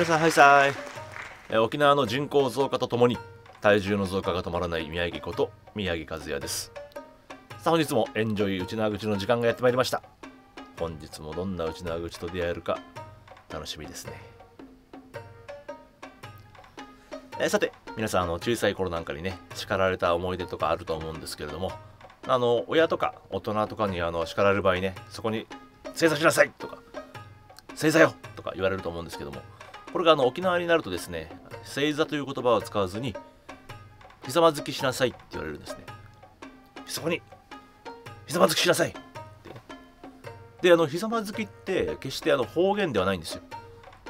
皆さんはいさい。え沖縄の人口増加とともに体重の増加が止まらない宮城こと宮城和也です。さあ本日もエンジョイ内縄口の時間がやってまいりました。本日もどんな内縄口と出会えるか楽しみですね。えさて皆さんあの小さい頃なんかにね叱られた思い出とかあると思うんですけれどもあの親とか大人とかにあの叱られる場合ねそこに正座しなさいとか正座よとか言われると思うんですけどもこれがあの沖縄になるとですね正座という言葉を使わずにひざまずきしなさいって言われるんですね。そこにひざまずきしなさいって。であのひざまずきって決してあの方言ではないんですよ。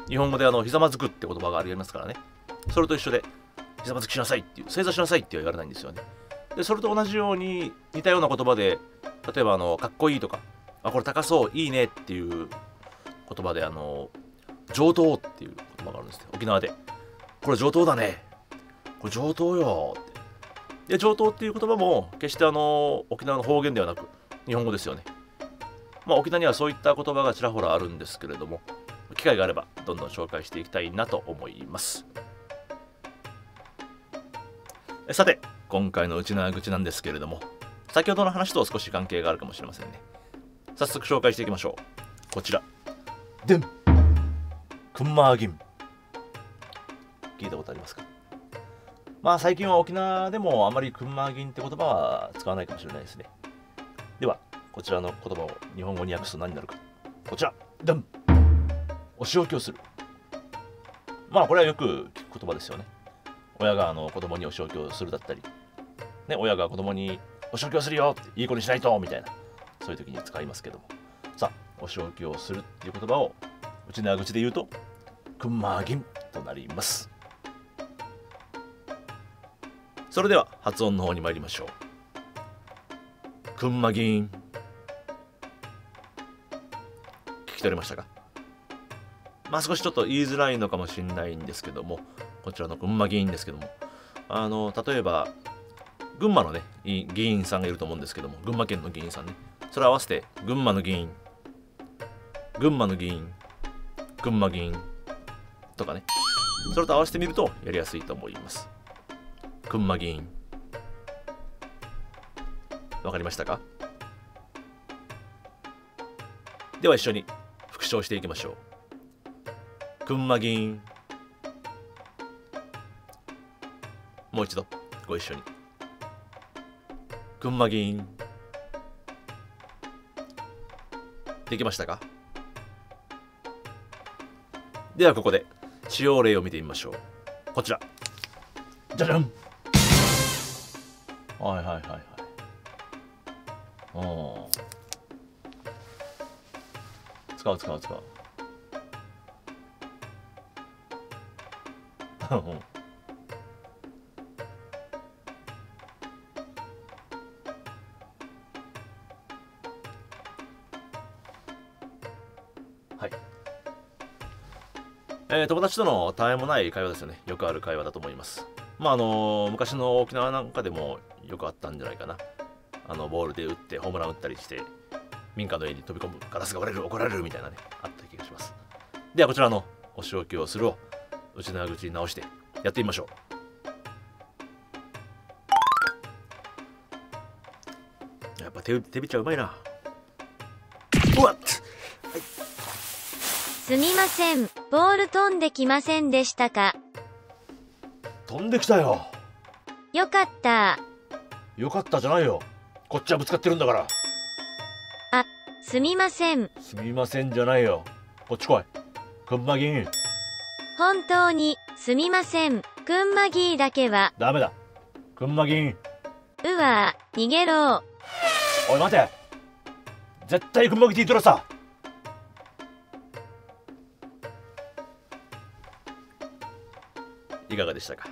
日本語であのひざまずくって言葉がありますからね。それと一緒でひざまずきしなさいっていう正座しなさいっては言われないんですよね。でそれと同じように似たような言葉で例えばあのかっこいいとかあこれ高そういいねっていう言葉であの上等っていう言葉があるんですね沖縄で。これ上等だね。これ上等よ。で上等っていう言葉も決してあの沖縄の方言ではなく日本語ですよね。まあ沖縄にはそういった言葉がちらほらあるんですけれども機会があればどんどん紹介していきたいなと思います。えさて今回の内縄口なんですけれども先ほどの話と少し関係があるかもしれませんね。早速紹介していきましょう。こちら。でん。クンマーギン聞いたことありますか？まあ最近は沖縄でもあまりクンマーギンって言葉は使わないかもしれないですね。ではこちらの言葉を日本語に訳すと何になるか。こちらでんお仕置きをする。まあこれはよく聞く言葉ですよね。親があの子供にお仕置きをするだったり、ね、親が子供にお仕置きをするよ。っていい子にしないとみたいな。そういう時に使いますけども。さあお仕置きをするっていう言葉を内縄口で言うとクンマーギンとなります。それでは発音の方に参りましょう。クンマギン聞き取れましたか？まあ少しちょっと言いづらいのかもしれないんですけどもこちらの群馬議員ですけども。あの例えば群馬のね議員さんがいると思うんですけども群馬県の議員さんね。それ合わせて群馬の議員。群馬の議員。群馬議員とかね。それと合わせてみるとやりやすいと思います。群馬議員。わかりましたか？では一緒に復唱していきましょう。群馬議員。もう一度ご一緒に。群馬議員。できましたか？ではここで使用例を見てみましょう。こちら。じゃじゃん！はい。はいはいはいおー使う使う使うはい。えー友達とのたわいもない会話ですよね。よくある会話だと思います。まあ、あの昔の沖縄なんかでもよくあったんじゃないかな。あの、ボールで打ってホームラン打ったりして、民家の家に飛び込む、ガラスが割れる、怒られるみたいなね、あった気がします。では、こちらのお仕置きをするを、内縄口に直してやってみましょう。やっぱ手手びちゃうまいな。うわっすみません。ボール飛んできませんでしたか？飛んできたよ。よかった。よかったじゃないよ。こっちはぶつかってるんだから。すみません。すみませんじゃないよ。こっち来い。くんまぎん。本当に、すみません。くんまぎーだけは、ダメだ。くんまぎん。うわー、逃げろー。おい待て。絶対くんまぎって言っとらさ。いかがでしたか？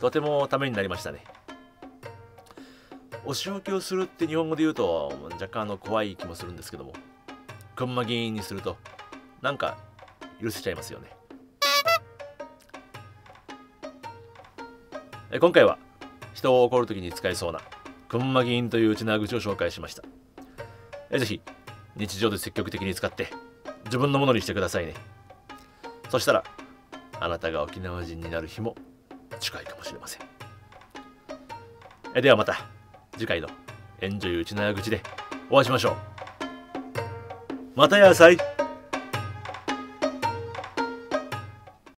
とてもためになりましたね。お仕置きをするって日本語で言うと若干あの怖い気もするんですけども、くんまぎんにするとなんか許せちゃいますよね。え今回は人を怒るときに使えそうなくんまぎんという内縄口を紹介しました。えぜひ日常で積極的に使って自分のものにしてくださいね。そしたらあなたが沖縄人になる日も近いかもしれません。えではまた次回の「エンジョイ内縄口」でお会いしましょう。またやさい。